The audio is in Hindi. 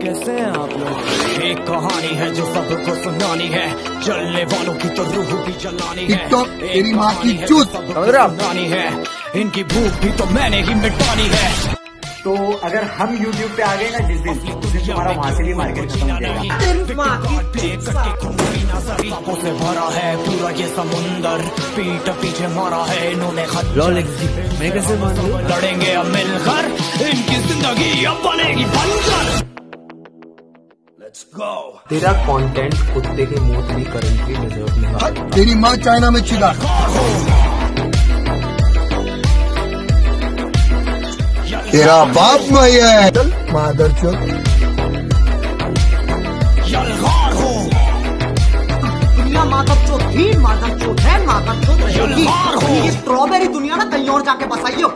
कैसे हैं आप लोग? एक कहानी है जो सबको सुनानी है। चलने वालों की तो रूह भी जलानी है। तेरी माँ की चूत। सुनानी है। इनकी भूख भी तो मैंने ही मिटानी है। तो अगर हम YouTube पे आ गए ना जिस दिन उस दिन तुम्हारा वहाँ से भी मार्केट खत्म हो जाएगा। से भरा है। पूरा ये समुंदर पीठ पीछे मारा है। इन्होंने मैं कैसे मान? लड़ेंगे अब मिलकर। इनकी ज़िंदगी अब बनेगी बंजर। लेट्स गो तेरा कंटेंट कुत्ते के मौत भी करंटली डिजर्व नहीं करता तेरी माँ चाइना में चिदा तेरा बाप नहीं है। मादर हो दुनिया माधव चौथ चौथ है माधव चौथ स्ट्रॉबेरी दुनिया ना कहीं और जाके बसाइयो।